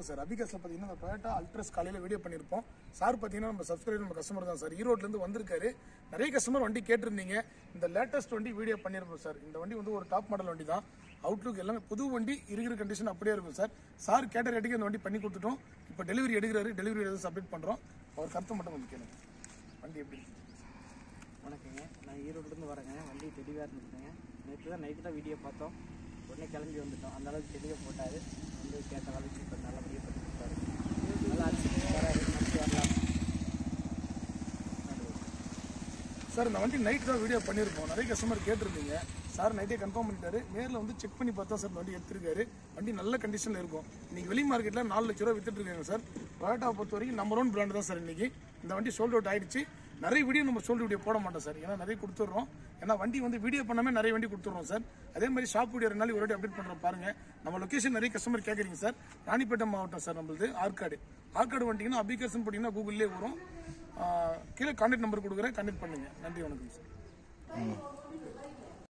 வணக்கம் சார். அபிகாஸ்ல பார்த்தீங்கன்னா இந்த டொயோட்டா அல்ட்ரஸ் காலையில் வீடியோ பண்ணியிருப்போம் சார் பார்த்தீங்கன்னா நம்ம சப்ஸ்கிரைபர் நம்ம கஸ்டமர் தான் சார். ஈரோட்லேருந்து வந்திருக்காரு. நிறைய கஸ்டமர் வண்டி கேட்டிருந்தீங்க. இந்த லேட்டஸ்ட் வண்டி வீடியோ பண்ணியிருப்போம் சார். இந்த வண்டி வந்து ஒரு டாப் மாடல் வண்டி தான். அவுட்லுக் எல்லாமே புது வண்டி இருக்கிற கண்டிஷன் அப்படியே இருக்கும் சார். சார் கேட்ட ரேட்டுக்கு இந்த வண்டி பண்ணி கொடுத்துட்டோம். இப்போ டெலிவரி எடுக்கிறாரு. டெலிவரி எடுத்து சப்மிட் பண்ணுறோம் அவர் கருத்தை மட்டும் கொஞ்சம் கேளுங்க. வண்டி எப்படி வணக்கங்க. நான் ஈரோட்லேருந்து வரேங்க. வண்டி தெளிவாக இருந்துருக்கேன் நேற்று தான் நைட்டு தான் வீடியோ பார்த்தோம். உடனே கிளம்பி வந்துட்டோம். அந்த அளவுக்கு தெளிவாக போட்டார் வந்து கேட்ட வேலைக்கு இப்போ நல்லபடியாக பண்ணி கொடுத்தாரு நல்லா அடிச்சுட்டு வராரு நம்பி வரலாம் சார் இந்த வண்டி நைட் தான் வீடியோ பண்ணியிருப்போம். நிறைய கஸ்டமர் கேட்டிருந்தீங்க. சார் நைட்டே கன்ஃபார்ம் பண்ணிட்டாரு. நேரில் வந்து செக் பண்ணி பார்த்தா சார் இந்த வண்டி எடுத்திருக்காரு. வண்டி நல்ல கண்டிஷனில் இருக்கும். இன்னைக்கு வெளி மார்க்கெட்டில் நாலு லட்ச ரூபா வித்துட்டு இருக்காங்க சார். டொயோட்டா பொறுத்த வரைக்கும் நம்பர் ஒன் பிராண்டு தான் சார் இன்னைக்கு. இந்த வண்டி சோல்ட் அவுட் ஆயிடுச்சு. நிறைய வீடியோ நம்ம சோல்டு வீடியோ போட மாட்டோம் சார். ஏன்னா நிறைய கொடுத்துட்றோம். ஏன்னா வண்டி வந்து வீடியோ பண்ணாமே நிறைய வண்டி கொடுத்துட்றோம் சார். அதே மாதிரி ஷாப் வீடியோ ரெண்டு நாள் ஒரு வாட்டி அப்டேட் பண்ணுறோம் பாருங்க. நம்ம லொக்கேஷன் நிறைய கஸ்டமர் கேட்குறீங்க சார். ராணிப்பேட்டை மாவட்டம் சார் நம்மளது ஆற்காடு. ஆற்காடு வந்துட்டீங்கன்னா அப்ளிகேஷன் போட்டிங்கன்னா கூகுள்லேயே வரும். கீழே கான்டாக்ட் நம்பர் கொடுக்குறேன். கான்டாக்ட் பண்ணுங்க. நன்றி வணக்கம் சார்